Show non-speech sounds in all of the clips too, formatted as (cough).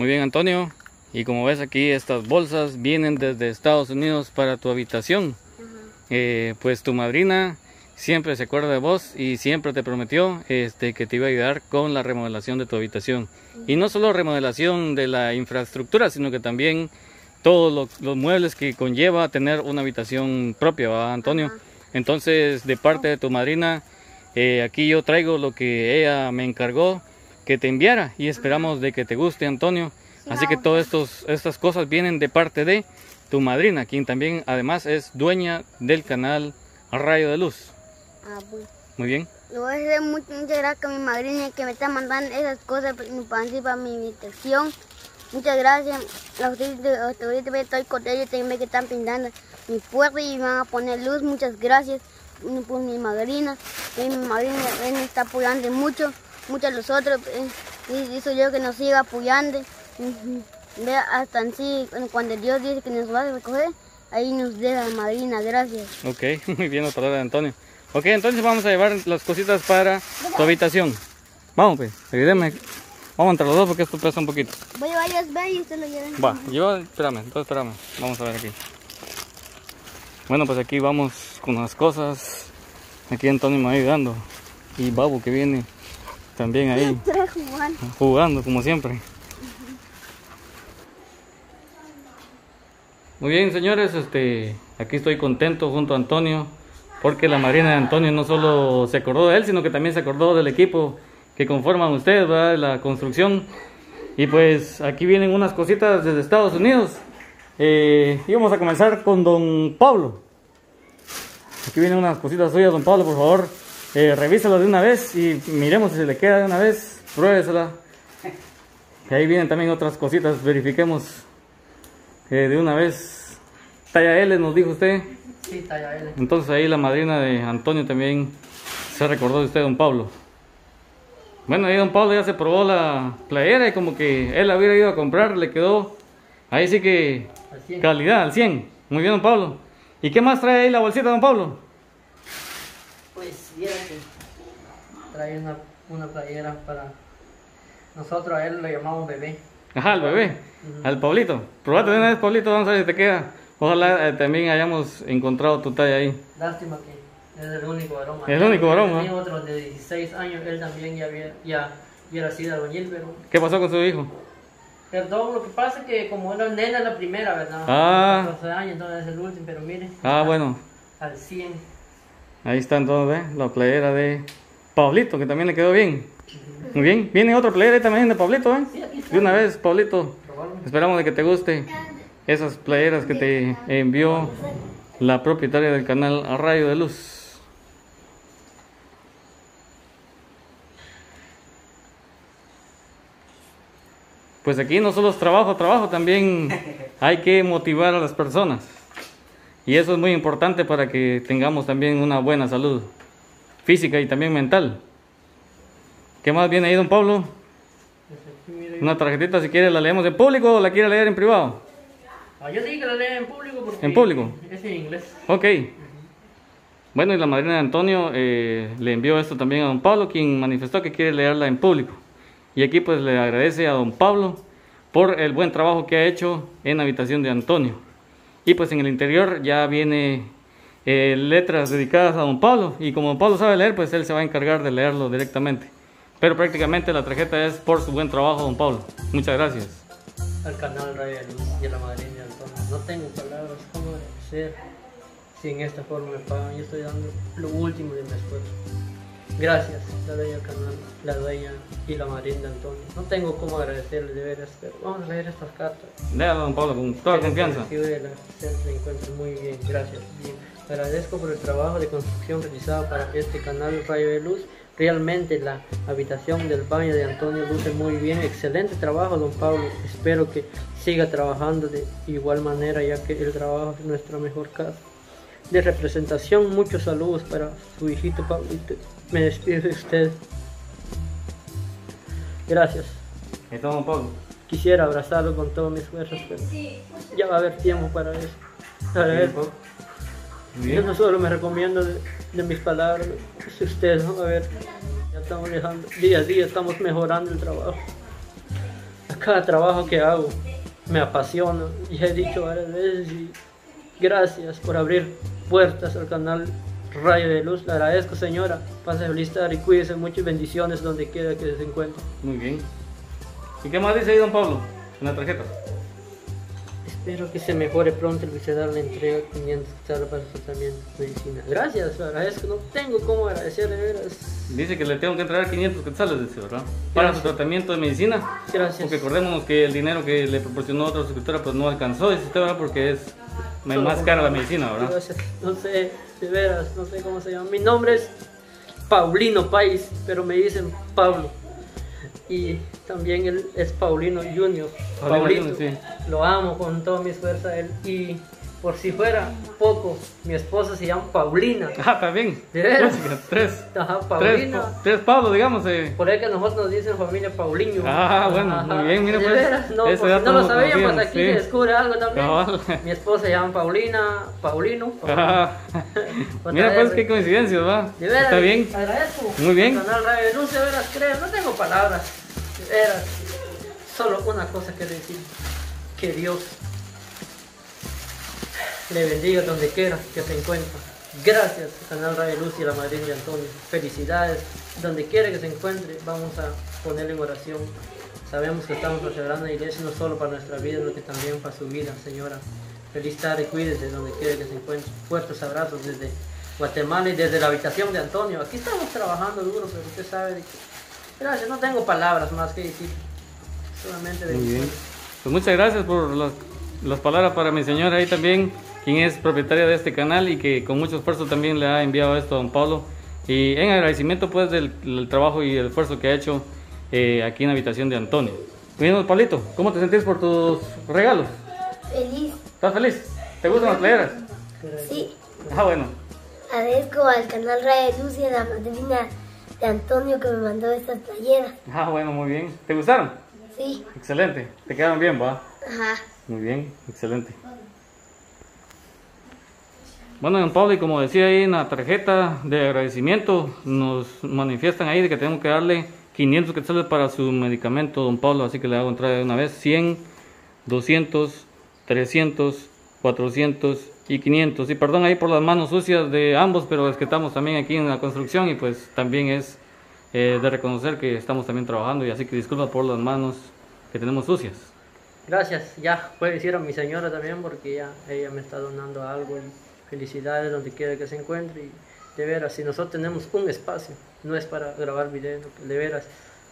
Muy bien, Antonio. Y como ves aquí, estas bolsas vienen desde Estados Unidos para tu habitación. Eh, pues tu madrina siempre se acuerda de vos y siempre te prometió este, que te iba a ayudar con la remodelación de tu habitación. Y no solo remodelación de la infraestructura, sino que también todos los, muebles que conlleva tener una habitación propia, ¿va, Antonio? Entonces, de parte de tu madrina, eh, aquí yo traigo lo que ella me encargó que te enviara y esperamos de que te guste, Antonio. Así que todas estas cosas vienen de parte de tu madrina, quien también además es dueña del canal Rayo de Luz. Ah, pues. Muy bien. Le voy a hacer muchas gracias a mi madrina que me está mandando esas cosas para, para mi invitación. Muchas gracias. Ahorita estoy contento también que están pintando mi puerta y me van a poner luz. Muchas gracias por mi madrina. Mi madrina está apoyando mucho. Muchos de los otros. Eh, y eso yo que nos siga apoyando. Vea, hasta así, cuando Dios dice que nos va a recoger, ahí nos deja la madrina. Gracias. Ok, (laughs) muy bien la palabra de Antonio. Ok, entonces vamos a llevar las cositas para tu habitación. Vamos, pues, ayúdeme. Vamos entre los dos porque esto pesa un poquito. Voy a llevar y usted lo lleva. Va, yo, espérame, entonces espérame. Vamos a ver aquí. Bueno, pues aquí vamos con las cosas. Aquí Antonio me va ayudando. Y Babu que viene también ahí. (laughs) jugando. Jugando, como siempre. Muy bien, señores, este, aquí estoy contento junto a Antonio, porque la Marina de Antonio no solo se acordó de él, sino que también se acordó del equipo que conforman ustedes, ¿verdad? la construcción. Y pues aquí vienen unas cositas desde Estados Unidos. Eh, y vamos a comenzar con don Pablo. Aquí vienen unas cositas suyas, don Pablo, por favor. Eh, revísalo de una vez y miremos si se le queda de una vez. Pruébesela. Y ahí vienen también otras cositas, verifiquemos eh, de una vez. Talla L, nos dijo usted. Sí, talla L. Entonces ahí la madrina de Antonio también se recordó de usted, don Pablo. Bueno, ahí don Pablo ya se probó la playera y como que él la hubiera ido a comprar, le quedó ahí sí que calidad, al 100. Muy bien, don Pablo. ¿Y qué más trae ahí la bolsita, don Pablo? Pues viera que trae una, una playera para nosotros, a él lo llamamos bebé. Ajá, el bebé, al Pablito. Probate de una vez, Pablito, vamos a ver si te queda. Ojalá eh, también hayamos encontrado tu talla ahí. Lástima que es el único varón. El único varón, Tenía otro de 16 años, él también ya había, ya, hubiera sido albañil, pero... ¿Qué pasó con su hijo? Perdón, lo que pasa es que como era nena la primera, ¿verdad? Ah. 14 años, entonces es el último, pero mire. Ah, bueno. Al 100. Ahí está entonces, la playera de Pablito, que también le quedó bien. Muy bien. Viene otra playera también de Pablito, ¿eh? De una vez, Pablito. Esperamos de que te guste esas playeras que te envió la propietaria del canal A Rayo de Luz. pues aquí no solo es trabajo, trabajo, también hay que motivar a las personas. Y eso es muy importante para que tengamos también una buena salud física y también mental. ¿Qué más viene ahí, don Pablo? Una tarjetita, si quiere la leemos en público o la quiere leer en privado. Ah, yo dije que la lea en público porque ¿En público? es en inglés. Ok. Bueno, y la madrina de Antonio eh, le envió esto también a don Pablo, quien manifestó que quiere leerla en público. Y aquí pues le agradece a don Pablo por el buen trabajo que ha hecho en la habitación de Antonio. Y pues en el interior ya viene eh, letras dedicadas a don Pablo. Y como don Pablo sabe leer, pues él se va a encargar de leerlo directamente. Pero prácticamente la tarjeta es por su buen trabajo, don Pablo. Muchas gracias. Al canal Radio Luz y a la de Antonio. No tengo palabras cómo ser si en esta forma me pagan. Yo estoy dando lo último de mi esfuerzo. Gracias, la dueña canal, la dueña y la marina de Antonio. No tengo cómo agradecerle de veras, pero vamos a leer estas cartas. Léalo, don Pablo, con toda confianza. Se encuentra muy bien, gracias. Bien. Agradezco por el trabajo de construcción realizado para este canal Rayo de Luz. Realmente la habitación del baño de Antonio luce muy bien. Excelente trabajo, don Pablo. Espero que siga trabajando de igual manera, ya que el trabajo es nuestra mejor casa. De representación, muchos saludos para su hijito Pablo. Me despido de usted. Gracias. Estamos Pablo. Quisiera abrazarlo con todas mis fuerzas, pero ya va a haber tiempo para eso. Para eso. Yo no solo me recomiendo de, mis palabras, es usted, ¿no? A ver, ya estamos dejando, día a día estamos mejorando el trabajo. cada trabajo que hago me apasiona y he dicho varias veces y gracias por abrir puertas al canal Rayo de Luz. Le agradezco señora, pase feliz tarde y cuídese mucho y bendiciones donde quiera que se encuentre. Muy bien. ¿Y qué más dice ahí, don Pablo? En la tarjeta. Espero que se mejore pronto el vicedar le entrega 500 quetzales para su tratamiento de medicina. Gracias, le agradezco, no tengo cómo agradecer de veras. Dice que le tengo que entregar 500 quetzales, dice, ¿verdad? Para su tratamiento de medicina. Gracias. Porque acordémonos que el dinero que le proporcionó otra suscriptora pues no alcanzó, dice usted, ¿verdad? Porque es Solo más cara la medicina, ¿verdad? No sé, de veras, no sé cómo se llama. Mi nombre es Paulino País, pero me dicen Pablo. Y también él es Paulino Junior. Paulino Paulito. Junior, Lo amo con toda mi fuerza él. Y por si fuera poco, mi esposa se llama Paulina. (laughs) Ah, está bien. ¿De veras? Tres. Ajá, Tres, Paulina. pa- tres Pablo, digamos. eh. Por ahí que nosotros nos dicen familia Paulinho. Ah, bueno, Ajá. muy bien, mire, ¿De pues, veras? No, por si no no lo pues conocíamos, aquí sí. se descubre algo también. Cabal. Mi esposa se llama Paulina, Paulino. Ah. (laughs) Otra Mira, pues qué coincidencia, ¿va? De veras, Está bien. Agradezco. Muy bien. al Canal Radio de Luz, de veras, creo, no tengo palabras. De veras. Solo una cosa que decir. Que Dios le bendiga donde quiera que se encuentre. Gracias, Canal Radio de Luz y la madrina de Antonio. Felicidades. Donde quiera que se encuentre, vamos a ponerle en oración. Sabemos que estamos celebrando la iglesia no solo para nuestra vida, sino que también para su vida, señora. Feliz tarde, cuídese donde quiera que se encuentre. Fuertes abrazos desde Guatemala y desde la habitación de Antonio. Aquí estamos trabajando duro, pero usted sabe de que... Gracias, no tengo palabras más que decir. Solamente Muy bien. Pues muchas gracias por las, las palabras para mi señora ahí también, quien es propietaria de este canal y que con mucho esfuerzo también le ha enviado esto a don Pablo. Y en agradecimiento pues del, del trabajo y el esfuerzo que ha hecho eh, aquí en la habitación de Antonio. Bien, don Pablito, ¿cómo te sentís por tus regalos? Feliz. ¿Estás feliz? ¿Te gustan las playeras? Sí. Ah, bueno. Agradezco al canal Radio Luz y a la madrina de Antonio que me mandó estas playeras. Ah, bueno, muy bien. ¿Te gustaron? Sí. Excelente. Te quedaron bien, va. Ajá. Muy bien, excelente. Bueno, don Pablo, y como decía ahí en la tarjeta de agradecimiento, nos manifiestan ahí de que tenemos que darle 500 quetzales para su medicamento, don Pablo, así que le hago entrar de una vez 100, 200, 300, 400 y 500. Y perdón ahí por las manos sucias de ambos, pero es que estamos también aquí en la construcción y pues también es eh, de reconocer que estamos también trabajando y así que disculpa por las manos que tenemos sucias. Gracias, ya puede decir a mi señora también porque ya ella me está donando algo y felicidades donde quiera que se encuentre y de veras, si nosotros tenemos un espacio, no es para grabar videos, de veras,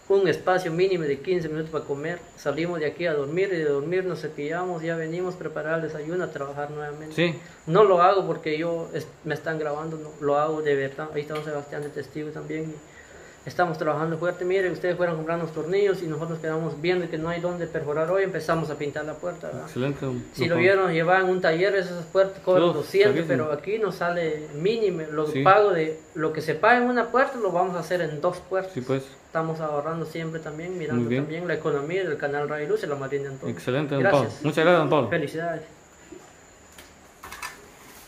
un espacio mínimo de 15 minutos para comer, salimos de aquí a dormir y de dormir nos cepillamos, ya venimos a preparar el desayuno, a trabajar nuevamente. Sí, No lo hago porque yo es- me están grabando, no, lo hago de verdad. Ahí está don Sebastián de testigo también. Estamos trabajando fuerte. Miren, ustedes fueron a comprar los tornillos y nosotros quedamos viendo que no hay dónde perforar hoy. Empezamos a pintar la puerta. ¿verdad? excelente. Si don lo vieron, llevaban un taller, esas puertas cobran Uf, 200, carísimo. pero aquí nos sale mínimo. Lo Sí. pago de lo que se paga en una puerta lo vamos a hacer en dos puertas. Sí, pues, Estamos ahorrando siempre también, mirando también la economía del canal Radio Luz y la Marina de Antonio. excelente, don Gracias. Pablo. Muchas gracias, don Pablo. Felicidades.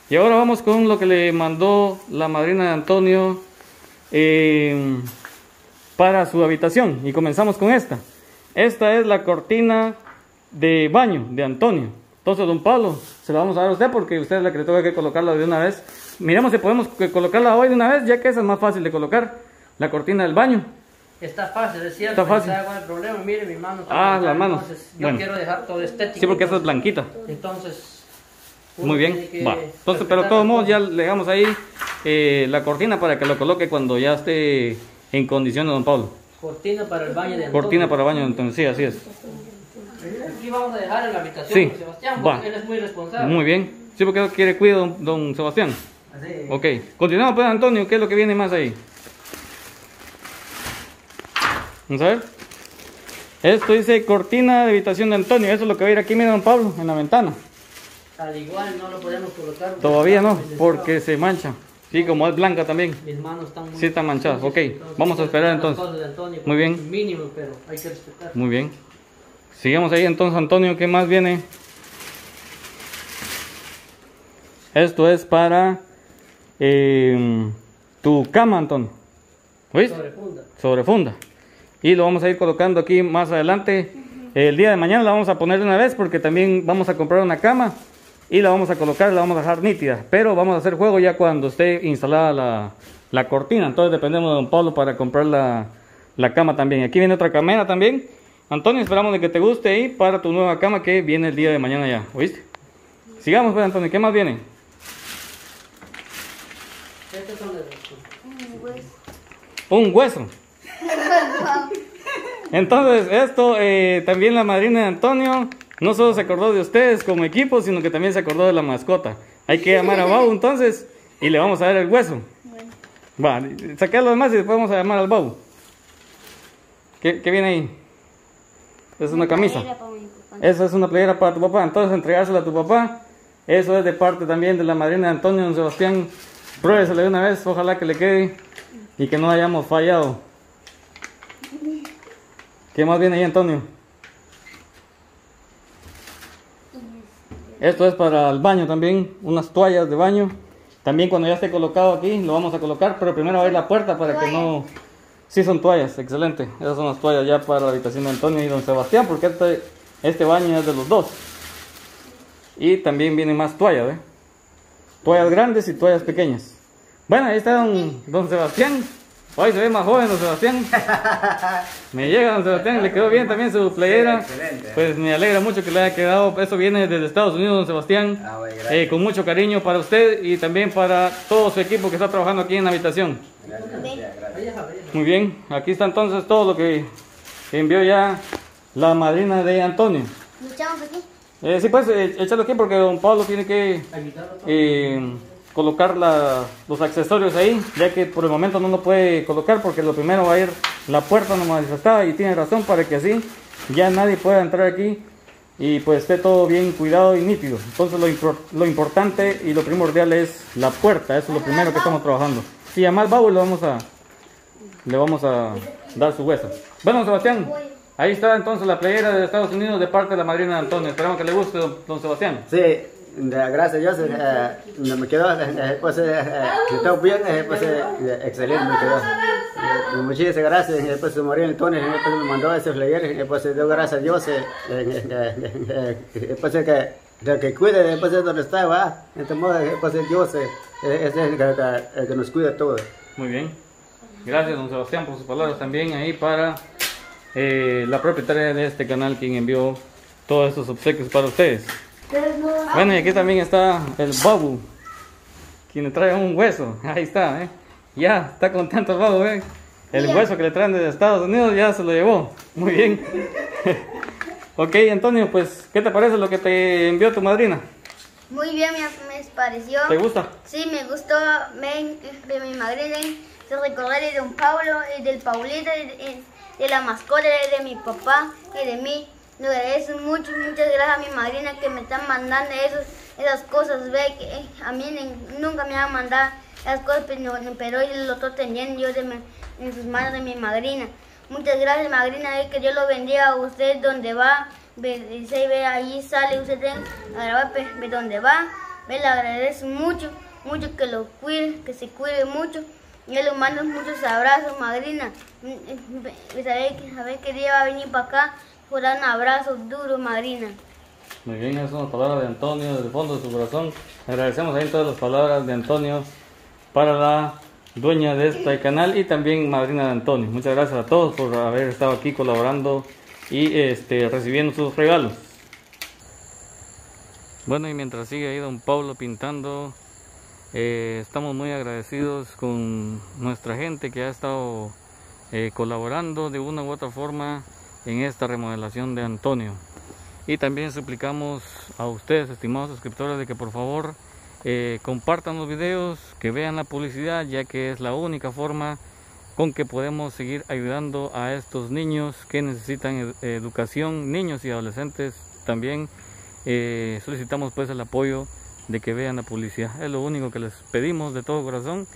Y ahora vamos con lo que le mandó la madrina de Antonio eh, para su habitación. Y comenzamos con esta. Esta es la cortina de baño de Antonio. Entonces, don Pablo, se la vamos a dar a usted porque usted es la que le toca que colocarla de una vez. Miremos si podemos colocarla hoy de una vez, ya que esa es más fácil de colocar. La cortina del baño. Está fácil, es cierto. Está fácil. ¿sabe cuál es el problema? Mire mi mano. Ah, manos. entonces yo Bueno. quiero dejar todo estético. Sí, porque esta es blanquita. Entonces. Muy bien, va. Entonces, pero de todos modos ya le dejamos ahí eh, la cortina para que lo coloque cuando ya esté en condiciones, don Pablo. Cortina para el baño de Antonio. Cortina para baño, entonces sí, así es. Aquí vamos a dejar en la habitación Sí, con Sebastián, va. porque él es muy responsable. Muy bien. Sí, porque quiere cuidar don, don Sebastián. Así. Ok. Continuamos pues, Antonio. ¿Qué es lo que viene más ahí? Vamos a ver. Esto dice cortina de habitación de Antonio. Eso es lo que va a ir aquí, mira, don Pablo, en la ventana. Al igual no lo podemos colocar. Todavía no, muy porque se mancha. Sí, como es blanca también. Mis manos están muy Sí, están manchadas, ok. Vamos a esperar, entonces. Muy bien. porque es Mínimo, pero hay que respetar. Muy bien. Sigamos ahí entonces, Antonio. ¿Qué más viene? Esto es para eh, tu cama, Antonio. ¿Oíste? Sobre funda. sobre funda. Y lo vamos a ir colocando aquí más adelante El día de mañana la vamos a poner de una vez porque también vamos a comprar una cama y la vamos a colocar, la vamos a dejar nítida. Pero vamos a hacer juego ya cuando esté instalada la, la cortina. Entonces dependemos de don Pablo para comprar la, la cama también. Aquí viene otra camera también. Antonio, esperamos de que te guste ahí para tu nueva cama que viene el día de mañana ya. ¿Oíste? Sigamos pues Antonio, ¿qué más viene? Estos son de Un hueso. (laughs) Entonces, esto eh, también la madrina de Antonio no solo se acordó de ustedes como equipo, sino que también se acordó de la mascota. Hay que llamar a Bau entonces y le vamos a dar el hueso. Va, sacar lo demás y después vamos a llamar al Bau. ¿Qué, ¿Qué viene ahí? Es una camisa. Esa es una playera para tu papá. Entonces entregársela a tu papá. Eso es de parte también de la madrina de Antonio Don Sebastián. Pruébesela de una vez. Ojalá que le quede y que no hayamos fallado. ¿Qué más viene ahí, Antonio? Esto es para el baño también. Unas toallas de baño. También cuando ya esté colocado aquí lo vamos a colocar. Pero primero va a ir la puerta para que no... Sí, son toallas, excelente. Esas son las toallas ya para la habitación de Antonio y don Sebastián, porque este, este baño es de los dos. Y también vienen más toallas, ¿eh? Toallas grandes y toallas pequeñas. Bueno, ahí está don Sebastián. Hoy se ve más joven don Sebastián. (laughs) Me llega don Sebastián, le quedó bien también su playera. Pues me alegra mucho que le haya quedado. Eso viene desde Estados Unidos, don Sebastián. Ah, bueno, Eh, con mucho cariño para usted y también para todo su equipo que está trabajando aquí en la habitación. Gracias, gracias. Muy bien, aquí está entonces todo lo que envió ya la madrina de Antonio. ¿Lo echamos aquí? Eh, sí, pues eh, échalo aquí porque don Pablo tiene que eh, colocar la- los accesorios ahí, ya que por el momento no lo puede colocar porque lo primero va a ir la puerta no manifestada y tiene razón para que así ya nadie pueda entrar aquí y pues esté todo bien cuidado y nítido. Entonces lo, impor- lo importante y lo primordial es la puerta, eso es lo primero que estamos trabajando. Llama al baúl le vamos a le vamos a dar su hueso. Bueno, Sebastián, ahí está entonces la playera de Estados Unidos de parte de la madrina de Antonio. Esperamos que le guste, don, Sebastián. Sí, gracias a Dios, eh, me quedó, eh, pues, eh, eh, quedó bien, eh, pues, eh, excelente me quedó. Eh, muchísimas gracias, eh, pues, María Antonio, eh, pues, me mandó esos leyeres, eh, pues, doy gracias a Dios, eh, eh, eh, eh, eh, pues, eh, que, que cuide, eh, pues, de donde está, va, modo, eh, pues, eh, Dios eh, eh, es el que, que nos cuida todo. Muy bien. Gracias, don Sebastián, por sus palabras también ahí para eh, la propietaria de este canal, quien envió todos estos obsequios para ustedes. Bueno, y aquí también está el Babu, quien le trae un hueso. Ahí está, ¿eh? Ya, está contento el Babu, ¿eh? El hueso que le traen desde Estados Unidos ya se lo llevó. Muy bien. (laughs) ok, Antonio, pues, ¿qué te parece lo que te envió tu madrina? Muy bien, me, me pareció. ¿Te gusta? Sí, me gustó ven, de mi madrina, de recordar de don Pablo, y del Paulito, y de, de la mascota, de, de mi papá y de mí. Le agradezco mucho, muchas gracias a mi madrina que me están mandando esos, esas cosas. Ve que eh, a mí nunca me han mandado esas cosas, pero, pero hoy lo estoy teniendo yo en sus manos de mi madrina. Muchas gracias, madrina, que Dios lo bendiga a usted donde va. Ve, dice, ve, ahí sale usted a grabar, ve, ve donde va. Ve, le agradezco mucho, mucho que lo cuide, que se cuide mucho. Y le mando muchos abrazos, madrina. Mm, eh, Saber que, día va a venir para acá, por un abrazo duro, madrina. Muy bien, esas son las palabras de Antonio desde el fondo de su corazón. Agradecemos ahí todas las palabras de Antonio para la dueña de este canal y también madrina de Antonio. Muchas gracias a todos por haber estado aquí colaborando y este, recibiendo sus regalos. Bueno, y mientras sigue ahí don Pablo pintando, eh, estamos muy agradecidos con nuestra gente que ha estado eh, colaborando de una u otra forma en esta remodelación de Antonio. Y también suplicamos a ustedes, estimados suscriptores, de que por favor eh, compartan los videos, que vean la publicidad, ya que es la única forma con que podemos seguir ayudando a estos niños que necesitan ed- educación, niños y adolescentes también. eh, solicitamos pues el apoyo de que vean la publicidad. Es lo único que les pedimos de todo corazón.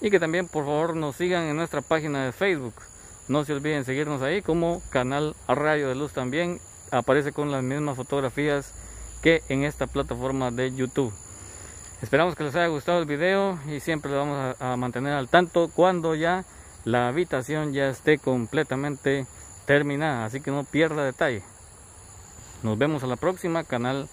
Y que también por favor nos sigan en nuestra página de Facebook. No se olviden seguirnos ahí como canal Rayo de Luz también. Aparece con las mismas fotografías que en esta plataforma de YouTube. Esperamos que les haya gustado el video y siempre lo vamos a, a mantener al tanto cuando ya la habitación ya esté completamente terminada. Así que no pierda detalle. Nos vemos a la próxima, canal